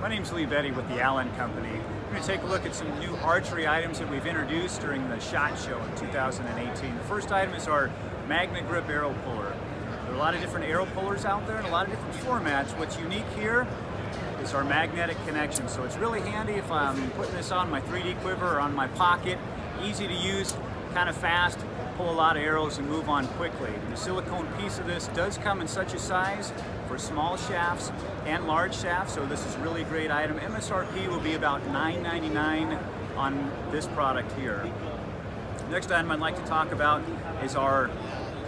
My name's Lee Betty with the Allen Company. We're going to take a look at some new archery items that we've introduced during the SHOT Show in 2018. The first item is our Magna Grip Arrow Puller. There are a lot of different arrow pullers out there and a lot of different formats. What's unique here is our magnetic connection. So it's really handy if I'm putting this on my 3D quiver or on my pocket. Easy to use, kind of fast, pull a lot of arrows and move on quickly. The silicone piece of this does come in such a size for small shafts and large shafts, so this is really great item. MSRP will be about $9.99 on this product here. Next item I'd like to talk about is our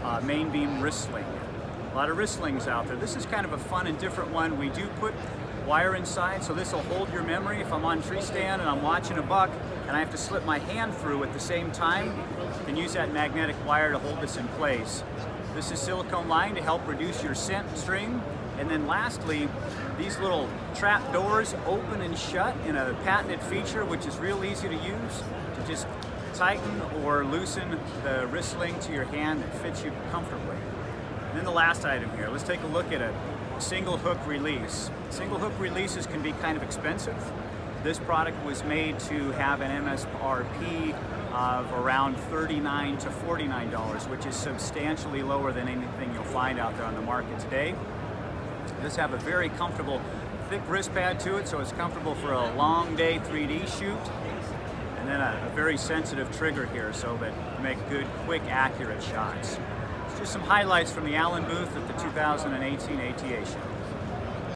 uh, main beam wrist sling. A lot of wrist slings out there. This is kind of a fun and different one. We do put wire inside, so this will hold your memory. If I'm on tree stand and I'm watching a buck and I have to slip my hand through at the same time, you can use that magnetic wire to hold this in place. This is silicone line to help reduce your scent string. And then lastly, these little trap doors open and shut in a patented feature which is real easy to use to just tighten or loosen the wrist sling to your hand that fits you comfortably. And then the last item here, let's take a look at a single hook release. Single hook releases can be kind of expensive. This product was made to have an MSRP of around 39 to $49, which is substantially lower than anything you'll find out there on the market today. This have a very comfortable thick wrist pad to it, so it's comfortable for a long day 3D shoot. And then a, a very sensitive trigger here so that you make good, quick, accurate shots. Just some highlights from the Allen booth at the 2018 ATA show.